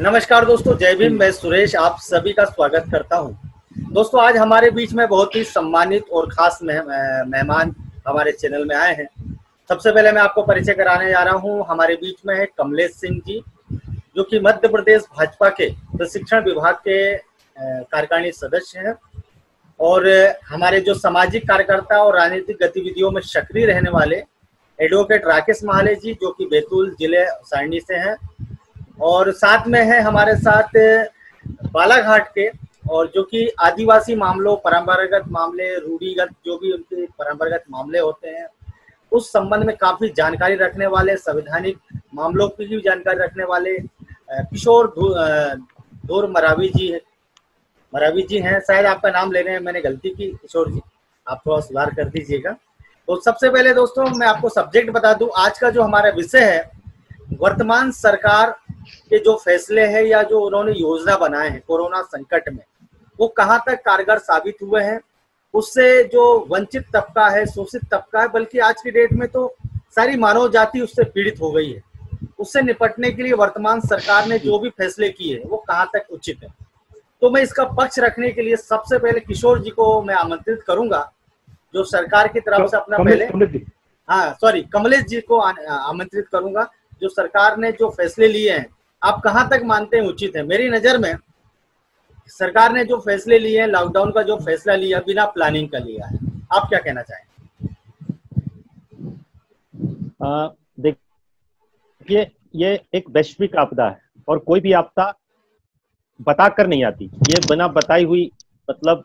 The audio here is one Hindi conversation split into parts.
नमस्कार दोस्तों, जय भीम, मैं सुरेश, आप सभी का स्वागत करता हूँ। दोस्तों, आज हमारे बीच में बहुत ही सम्मानित और खास मेहमान हमारे चैनल में आए हैं। सबसे पहले मैं आपको परिचय कराने जा रहा हूँ। हमारे बीच में है कमलेश सिंह जी, जो कि मध्य प्रदेश भाजपा के प्रशिक्षण विभाग के कार्यकारिणी सदस्य हैं। और हमारे जो सामाजिक कार्यकर्ता और राजनीतिक गतिविधियों में सक्रिय रहने वाले एडवोकेट राकेश महाले जी, जो कि बैतूल ज़िले सारणी से हैं और साथ में है हमारे साथ बालाघाट के, और जो कि आदिवासी मामलों, परंपरागत मामले, रूढ़ीगत जो भी उनके परंपरागत मामले होते हैं, उस संबंध में काफ़ी जानकारी रखने वाले, संवैधानिक मामलों की भी जानकारी रखने वाले किशोर धूर मरावी जी है। मरावी जी हैं, शायद आपका नाम ले रहे हैं, मैंने गलती की, किशोर जी, आप थोड़ा सुधार कर दीजिएगा। तो सबसे पहले दोस्तों, मैं आपको सब्जेक्ट बता दूँ, आज का जो हमारा विषय है वर्तमान सरकार के जो फैसले हैं या जो उन्होंने योजना बनाए हैं कोरोना संकट में वो कहाँ तक कारगर साबित हुए हैं? उससे जो वंचित तबका है शोषित तबका है बल्कि आज की डेट में तो सारी मानव जाति उससे पीड़ित हो गई है। उससे निपटने के लिए वर्तमान सरकार ने जो भी फैसले किए वो कहाँ तक उचित है? तो मैं इसका पक्ष रखने के लिए सबसे पहले किशोर जी को मैं आमंत्रित करूँगा जो सरकार की तरफ़ से अपना पहले हाँ सॉरी कमलेश जी को आमंत्रित करूँगा। जो सरकार ने जो फैसले लिए हैं, आप कहाँ तक मानते हैं उचित है? मेरी नज़र में सरकार ने जो फैसले लिए हैं लॉकडाउन का जो फैसला लिया, बिना प्लानिंग का लिया है। आप क्या कहना चाहेंगे देखिए, ये एक वैश्विक आपदा है और कोई भी आपदा बता कर नहीं आती। ये बिना बताई हुई मतलब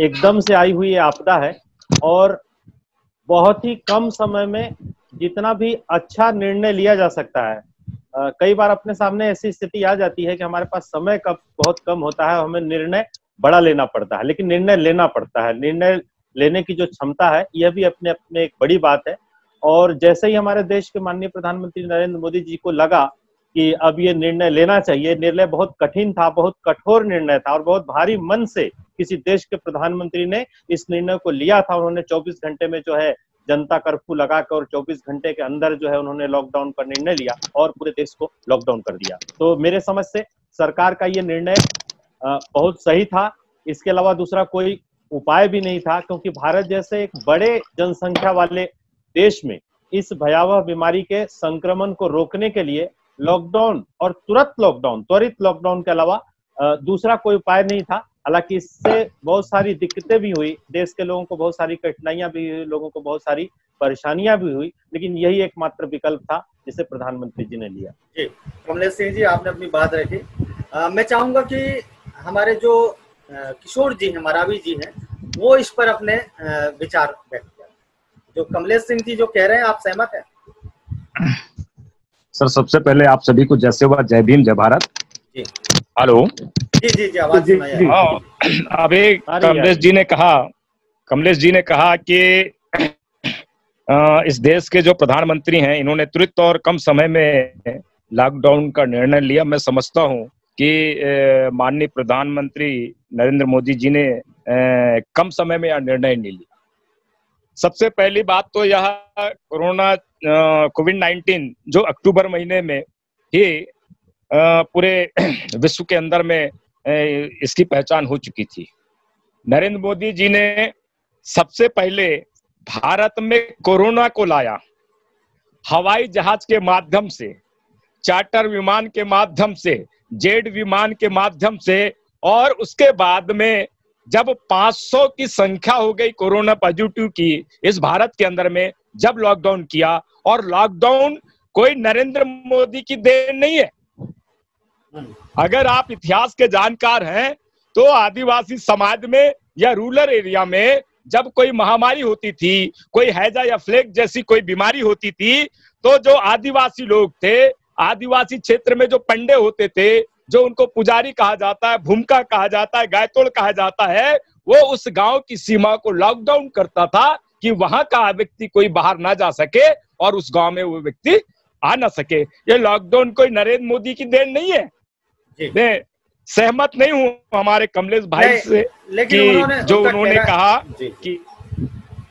एकदम से आई हुई आपदा है और बहुत ही कम समय में जितना भी अच्छा निर्णय लिया जा सकता है। कई बार अपने सामने ऐसी स्थिति आ जाती है कि हमारे पास समय का बहुत कम होता है हमें निर्णय बड़ा लेना पड़ता है, लेकिन निर्णय लेना पड़ता है। निर्णय लेने की जो क्षमता है, यह भी अपने अपने एक बड़ी बात है। और जैसे ही हमारे देश के माननीय प्रधानमंत्री नरेंद्र मोदी जी को लगा कि अब ये निर्णय लेना चाहिए, निर्णय बहुत कठिन था, बहुत कठोर निर्णय था और बहुत भारी मन से किसी देश के प्रधानमंत्री ने इस निर्णय को लिया था। उन्होंने 24 घंटे में जो है जनता कर्फ्यू लगाकर और 24 घंटे के अंदर जो है उन्होंने लॉकडाउन का निर्णय लिया और पूरे देश को लॉकडाउन कर दिया। तो मेरे समझ से सरकार का ये निर्णय बहुत सही था। इसके अलावा दूसरा कोई उपाय भी नहीं था, क्योंकि भारत जैसे एक बड़े जनसंख्या वाले देश में इस भयावह बीमारी के संक्रमण को रोकने के लिए लॉकडाउन और तुरंत लॉकडाउन त्वरित लॉकडाउन के अलावा दूसरा कोई उपाय नहीं था। हालाँकि इससे बहुत सारी दिक्कतें भी हुई। देश के लोगों को बहुत सारी कठिनाइयाँ भी हुई लोगों को बहुत सारी परेशानियाँ भी हुई लेकिन यही एकमात्र विकल्प था जिसे प्रधानमंत्री जी ने लिया। जी कमलेश सिंह जी आपने अपनी बात रखी। आ, मैं चाहूँगा कि हमारे जो किशोर जी हैं मरावी जी हैं वो इस पर अपने विचार व्यक्त करें। जो कमलेश सिंह जी जो कह रहे हैं आप सहमत हैं? सर सबसे पहले आप सभी को जैसे हुआ जय भीम जय भारत। जी। हेलो। जी जी जी आवाज़ हाँ। अभी कमलेश जी ने कहा कमलेश जी ने कहा कि इस देश के जो प्रधानमंत्री हैं इन्होंने तुरंत और कम समय में लॉकडाउन का निर्णय लिया। मैं समझता हूँ कि माननीय प्रधानमंत्री नरेंद्र मोदी जी ने कम समय में यह निर्णय नहीं लिया। सबसे पहली बात तो यह कोरोना कोविड 19 जो अक्टूबर महीने में ही पूरे विश्व के अंदर में इसकी पहचान हो चुकी थी। नरेंद्र मोदी जी ने सबसे पहले भारत में कोरोना को लाया। हवाई जहाज़ के माध्यम से, चार्टर विमान के माध्यम से जेड विमान के माध्यम से, और उसके बाद में जब 500 की संख्या हो गई कोरोना पॉजिटिव की इस भारत के अंदर में, जब लॉकडाउन किया, और लॉकडाउन कोई नरेंद्र मोदी की देन नहीं है अगर आप इतिहास के जानकार हैं तो आदिवासी समाज में या रूरल एरिया में जब कोई महामारी होती थी, कोई हैजा या फ्लेक जैसी कोई बीमारी होती थी तो जो आदिवासी लोग थे, आदिवासी क्षेत्र में जो पंडे होते थे, जो उनको पुजारी कहा जाता है, भूमका कहा जाता है, गायतोड़ कहा जाता है, वो उस गाँव की सीमा को लॉकडाउन करता था कि वहाँ का व्यक्ति कोई बाहर ना जा सके और उस गाँव में वो व्यक्ति आ ना सके। ये लॉकडाउन कोई नरेंद्र मोदी की देन नहीं है। मैं सहमत नहीं हूँ हमारे कमलेश भाई से लेकिन उन्होंने जो उन्होंने कहा कि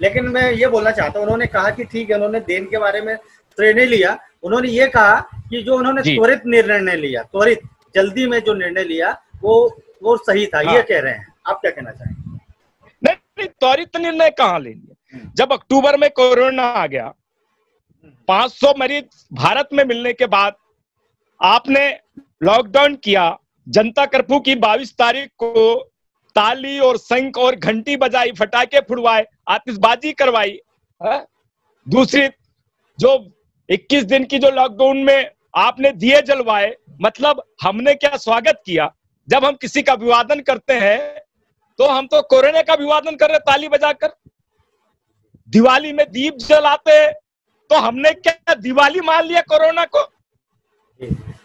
लेकिन मैं ये बोलना चाहता हूँ उन्होंने कहा कि ठीक है उन्होंने देन के बारे में नहीं लिया। उन्होंने ये कहा कि जो उन्होंने त्वरित निर्णय लिया त्वरित जल्दी में जो निर्णय लिया वो वो सही था हाँ। ये कह रहे हैं। आप क्या कहना चाहेंगे? नहीं, नहीं त्वरित निर्णय कहाँ ले लिया हम्म। जब अक्टूबर में कोरोना आ गया 500 मरीज़ भारत में मिलने के बाद आपने लॉकडाउन किया। जनता कर्फ्यू की 22 तारीख को ताली और संख और घंटी बजाई, फटाके फुड़वाए, आतिशबाजी करवाई दूसरी, जो 21 दिन की जो लॉकडाउन में आपने दिए जलवाए मतलब हमने क्या स्वागत किया? जब हम किसी का अभिवादन करते हैं तो हम तो कोरोना का अभिवादन कर रहे ताली बजाकर। दिवाली में दीप जलाते तो हमने क्या दिवाली मान लिया कोरोना को?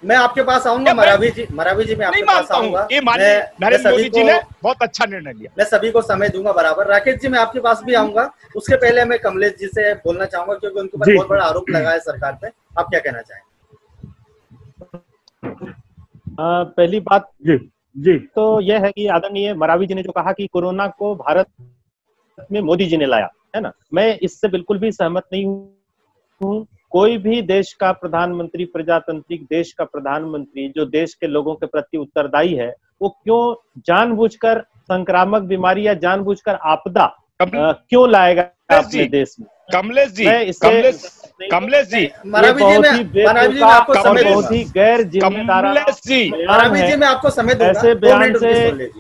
मैं आपके पास आऊँगा मरावी जी मरावी जी मैं आपके पास आऊँगा। नरेंद्र मोदी जी ने बहुत अच्छा निर्णय लिया। मैं सभी को समय दूँगा बराबर। राकेश जी मैं आपके पास भी आऊँगा। उसके पहले मैं कमलेश जी से बोलना चाहूँगा क्योंकि उनके ऊपर बहुत बड़ा आरोप लगा है सरकार पे। आप क्या कहना चाहेंगे? पहली बात जी जी। तो यह है कि आदरणीय मरावी जी ने जो कहा कि कोरोना को भारत में मोदी जी ने लाया है ना? मैं इससे बिल्कुल भी सहमत नहीं हूँ कोई भी देश का प्रधानमंत्री प्रजातांत्रिक देश का प्रधानमंत्री जो देश के लोगों के प्रति उत्तरदायी है वो क्यों जानबूझकर संक्रामक बीमारी या जानबूझकर आपदा आ, क्यों लाएगा अपने देश में? कमलेश जी कमलेश कमलेश जी। बहुत ही गैर जिम्मेदार ऐसे बयान से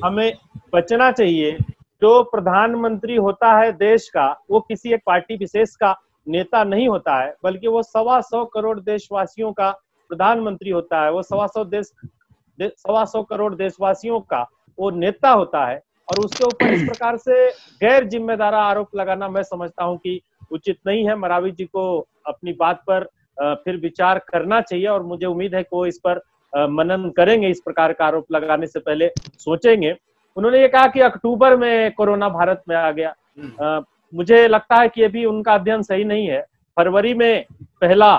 हमें बचना चाहिए। जो प्रधानमंत्री होता है देश का वो किसी एक पार्टी विशेष का नेता नहीं होता है बल्कि वो सवा सौ करोड़ देशवासियों का प्रधानमंत्री होता है वो सवा सौ देश दे, सवा सौ करोड़ देशवासियों का वो नेता होता है। और उसके ऊपर इस प्रकार से गैर जिम्मेदार आरोप लगाना मैं समझता हूँ कि उचित नहीं है। मरावी जी को अपनी बात पर फिर विचार करना चाहिए और मुझे उम्मीद है कि वो इस पर मनन करेंगे इस प्रकार का आरोप लगाने से पहले सोचेंगे। उन्होंने ये कहा कि अक्टूबर में कोरोना भारत में आ गया। मुझे लगता है कि अभी उनका अध्ययन सही नहीं है। फरवरी में पहला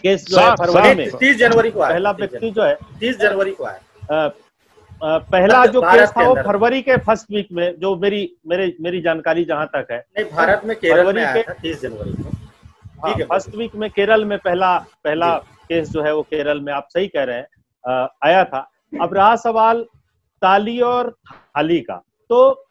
केस जो है फरवरी में तीस जनवरी को पहला व्यक्ति जो है तीस जनवरी को आया। पहला जो केस था वो फरवरी के फ़र्स्ट वीक में जो मेरी मेरे मेरी जानकारी जहाँ तक है। नहीं भारत में केरल में आया था तीस जनवरी को। हाँ, फ़र्स्ट वीक में केरल में पहला पहला केस जो है वो केरल में आप सही कह रहे हैं आया था। अब रहा सवाल ताली और थाली का। तो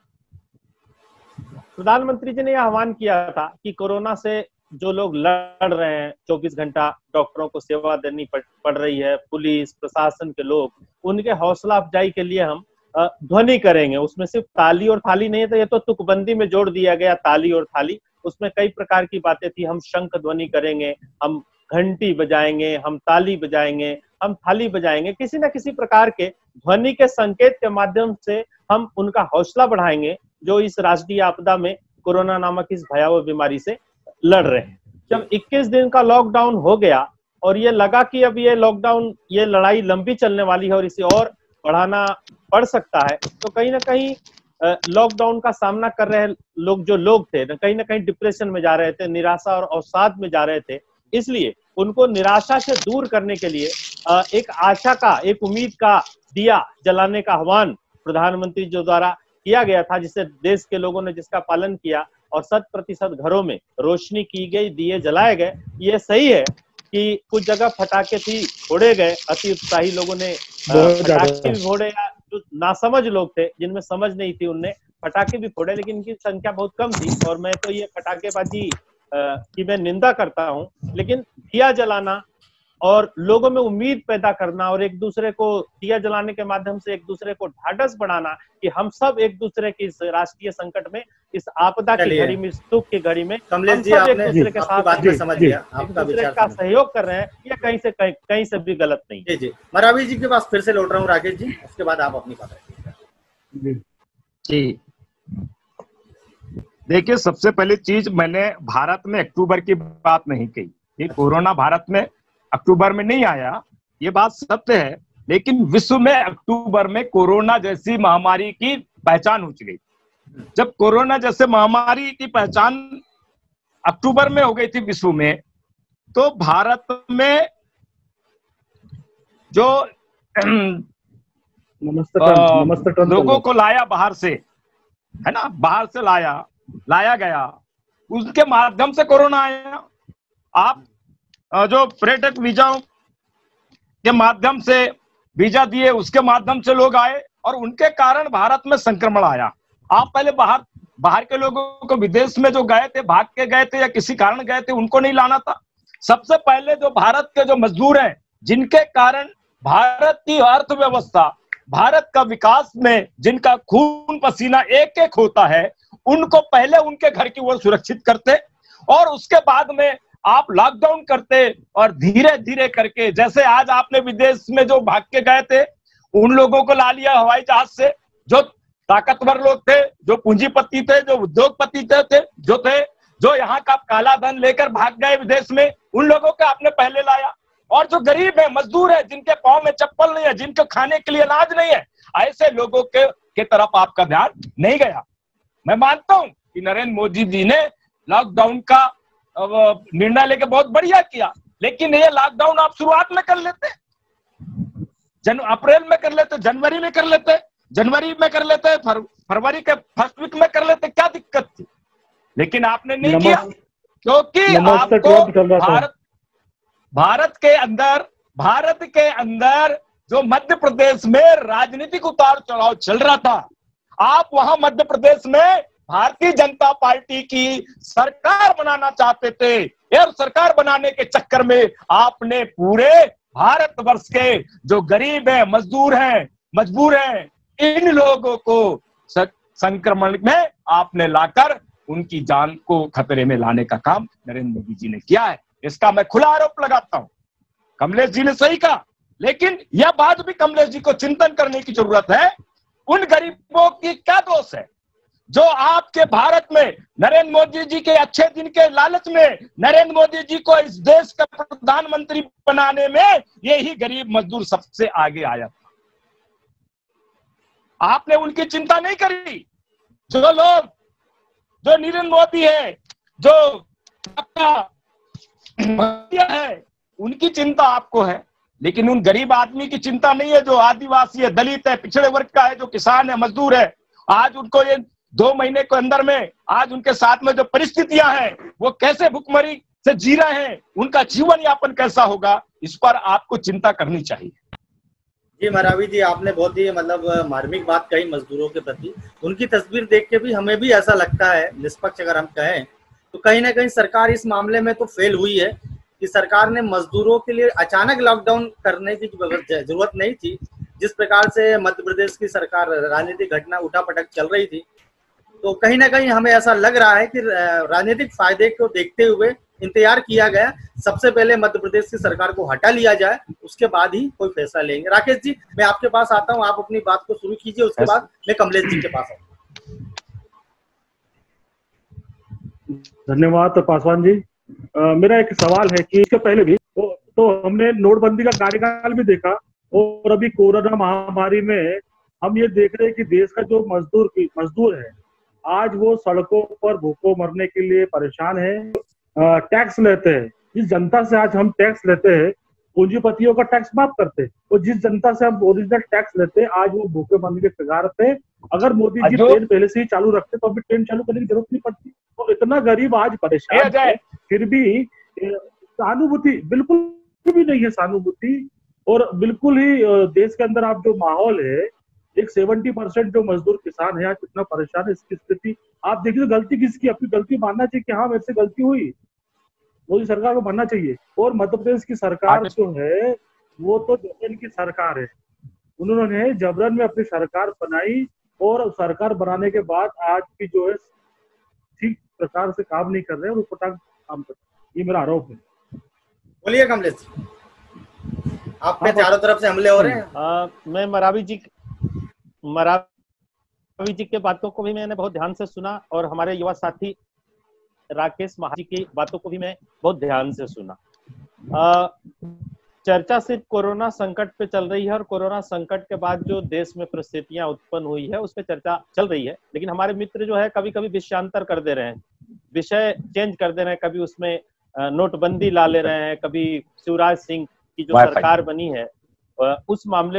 प्रधानमंत्री जी ने यह आह्वान किया था कि कोरोना से जो लोग लड़ रहे हैं 24 घंटा डॉक्टरों को सेवा देनी पड़ रही है, पुलिस, प्रशासन के लोग, उनके हौसला अफजाई के लिए हम ध्वनि करेंगे। उसमें सिर्फ़ ताली और थाली नहीं था तो ये तो तुकबंदी में जोड़ दिया गया ताली और थाली। उसमें कई प्रकार की बातें थी। हम शंख ध्वनि करेंगे, हम घंटी बजाएँगे, हम ताली बजाएँगे, हम थाली बजाएँगे। किसी न किसी प्रकार के ध्वनि के संकेत के माध्यम से हम उनका हौसला बढ़ाएँगे। जो इस राष्ट्रीय आपदा में कोरोना नामक इस भयावह बीमारी से लड़ रहे हैं। जब 21 दिन का लॉकडाउन हो गया और ये लगा कि अब ये लॉकडाउन ये लड़ाई लंबी चलने वाली है और इसे और बढ़ाना पड़ सकता है तो कहीं ना कहीं लॉकडाउन का सामना कर रहे लोग जो लोग थे, ना कहीं ना कहीं डिप्रेशन में जा रहे थे, निराशा और अवसाद में जा रहे थे। इसलिए उनको निराशा से दूर करने के लिए एक आशा का, एक उम्मीद का दिया जलाने का आह्वान प्रधानमंत्री जो द्वारा किया गया था जिसे देश के लोगों ने जिसका पालन किया और शत प्रतिशत घरों में रोशनी की गई दिए जलाए गए ये सही है कि कुछ जगह फटाके थी फोड़े गए अति उत्साही लोगों ने फटाके भी फोड़े या जो नासमझ लोग थे जिनमें समझ नहीं थी उनने फटाके भी फोड़े लेकिन इनकी संख्या बहुत कम थी और मैं तो ये फटाकेबाजी की मैं निंदा करता हूँ लेकिन दिया जलाना और लोगों में उम्मीद पैदा करना और एक दूसरे को दिया जलाने के माध्यम से एक दूसरे को ढाढ़स बढ़ाना कि हम सब एक दूसरे की इस राष्ट्रीय संकट में इस आपदा की घड़ी में सुख की घड़ी में हम सब एक दूसरे के साथ समझ गया आपका दूसरे का सहयोग कर रहे हैं ये कहीं से कहीं कहीं से भी गलत नहीं जी जी। मरावी जी के पास फिर से लौट रहा हूँ राकेश जी उसके बाद आप अपनी बात जी। देखिए सबसे पहली चीज़ मैंने भारत में अक्टूबर की बात नहीं कही कोरोना भारत में अक्टूबर में नहीं आया ये बात सत्य है लेकिन विश्व में अक्टूबर में कोरोना जैसी महामारी की पहचान हो गई। जब कोरोना जैसे महामारी की पहचान अक्टूबर में हो गई थी विश्व में तो भारत में जो नमस्ते लोगों को लाया बाहर से है ना बाहर से लाया लाया गया उसके माध्यम से कोरोना आया। आप जो पर्यटक वीज़ा के माध्यम से वीज़ा दिए, उसके माध्यम से लोग आए और उनके कारण भारत में संक्रमण आया। आप पहले बाहर बाहर के लोगों को, विदेश में जो गए थे, भाग के गए थे या किसी कारण गए थे, उनको नहीं लाना था। सबसे पहले जो भारत के जो मजदूर हैं, जिनके कारण भारत की अर्थव्यवस्था, भारत का विकास में जिनका खून पसीना एक एक होता है, उनको पहले उनके घर की ओर सुरक्षित करते और उसके बाद में आप लॉकडाउन करते और धीरे धीरे करके, जैसे आज आपने विदेश में जो भाग के गए थे, उन लोगों को ला लिया हवाई जहाज़ से, जो ताकतवर लोग थे, जो पूंजीपति थे, जो उद्योगपति थे थे, जो थे, जो यहाँ का काला धन लेकर भाग गए विदेश में, उन लोगों को आपने पहले लाया। और जो गरीब है, मजदूर है, जिनके पाँव में चप्पल नहीं है, जिनके खाने के लिए अनाज नहीं है, ऐसे लोगों के के तरफ़ आपका ध्यान नहीं गया। मैं मानता हूँ कि नरेंद्र मोदी जी ने लॉकडाउन का निर्णय लेके बहुत बढ़िया किया लेकिन ये लॉकडाउन आप शुरुआत में कर लेते। जन अप्रैल में कर लेते जनवरी में कर लेते जनवरी में कर लेते फर, फरवरी के फ़र्स्ट वीक में कर लेते क्या दिक्कत थी? लेकिन आपने नहीं किया क्योंकि आपको भारत भारत के अंदर भारत के अंदर जो मध्य प्रदेश में राजनीतिक उतार चढ़ाव चल रहा था आप वहाँ मध्य प्रदेश में भारतीय जनता पार्टी की सरकार बनाना चाहते थे। और सरकार बनाने के चक्कर में आपने पूरे भारतवर्ष के जो गरीब हैं, मजदूर हैं, मजबूर हैं, इन लोगों को संक्रमण में आपने लाकर उनकी जान को खतरे में लाने का काम नरेंद्र मोदी जी ने किया है। इसका मैं खुला आरोप लगाता हूँ। कमलेश जी ने सही कहा, लेकिन यह बात भी कमलेश जी को चिंतन करने की ज़रूरत है। उन गरीबों की क्या दोष है? जो आपके भारत में नरेंद्र मोदी जी के अच्छे दिन के लालच में नरेंद्र मोदी जी को इस देश का प्रधानमंत्री बनाने में यही गरीब मजदूर सबसे आगे आया था। आपने उनकी चिंता नहीं करी? जो लोग, जो नरेंद्र मोदी है, जो आपका है, उनकी चिंता आपको है। लेकिन उन गरीब आदमी की चिंता नहीं है जो आदिवासी है, दलित है, पिछड़े वर्ग का है, जो किसान है, मजदूर है। आज उनको ये दो महीने के अंदर में आज उनके साथ में जो परिस्थितियाँ हैं, वो कैसे भुखमरी से जी रहे हैं, उनका जीवन यापन कैसा होगा, इस पर आपको चिंता करनी चाहिए। जी मरावी जी, आपने बहुत ही मतलब मार्मिक बात कही मजदूरों के प्रति। उनकी तस्वीर देख के भी हमें भी ऐसा लगता है, निष्पक्ष अगर हम कहें तो कहीं ना कहीं सरकार इस मामले में तो फेल हुई है कि सरकार ने मजदूरों के लिए अचानक लॉकडाउन करने की ज़रूरत नहीं थी। जिस प्रकार से मध्य प्रदेश की सरकार, राजनीतिक घटना उठा पटक चल रही थी तो कहीं ना कहीं हमें ऐसा लग रहा है कि राजनीतिक फ़ायदे को देखते हुए इंतज़ार किया गया। सबसे पहले मध्य प्रदेश की सरकार को हटा लिया जाए उसके बाद ही कोई फैसला लेंगे। राकेश जी मैं आपके पास आता हूँ आप अपनी बात को शुरू कीजिए उसके बाद मैं कमलेश जी के पास आऊँ। धन्यवाद पासवान जी। आ, मेरा एक सवाल है कि इसके पहले भी तो, तो हमने नोटबंदी का कार्यकाल भी देखा और अभी कोरोना महामारी में हम ये देख रहे हैं कि देश का जो मजदूर की मजदूर है आज वो सड़कों पर भूखों मरने के लिए परेशान है टैक्स लेते हैं। जिस जनता से आज हम टैक्स लेते हैं पूंजीपतियों का टैक्स माफ़ करते हैं। और जिस जनता से हम ओरिजिनल टैक्स लेते हैं आज वो भूखे मरने के कगार पे अगर मोदी जी ट्रेन पहले से ही चालू रखते तो अभी ट्रेन चालू करने की ज़रूरत नहीं पड़ती। तो इतना गरीब आज परेशान है फिर भी सहानुभूति बिल्कुल भी नहीं है सहानुभूति। और बिल्कुल ही देश के अंदर आप जो माहौल है एक सेवेंटी परसेंट जो मजदूर किसान है आज कितना परेशान है इसकी स्थिति। आप देखिए तो गलती किसकी अपनी गलती मानना चाहिए कि हाँ मेरे से गलती हुई। मोदी सरकार को बनना चाहिए। और मध्य प्रदेश की सरकार जो है वो तो जबरन की सरकार है। उन्होंने जबरन में अपनी सरकार बनाई और सरकार बनाने के बाद आज की जो है ठीक प्रकार से काम नहीं कर रहे और उपटांग काम कर ये मेरा आरोप है। बोलिए कमलेश आप पे हाँ, चारों तरफ़ से हमले हो रहे हैं? आ, मैं मरावी जी मरावी जी के बातों को भी मैंने बहुत ध्यान से सुना और हमारे युवा साथी राकेश महाजी की बातों को भी मैं बहुत ध्यान से सुना। आ, चर्चा सिर्फ़ कोरोना संकट पे चल रही है और कोरोना संकट के बाद जो देश में परिस्थितियाँ उत्पन्न हुई है उस पर चर्चा चल रही है लेकिन हमारे मित्र जो है कभी कभी विषयांतर कर दे रहे हैं विषय चेंज कर दे रहे हैं कभी उसमें नोटबंदी ला ले रहे हैं कभी शिवराज सिंह की जो सरकार बनी है उस मामले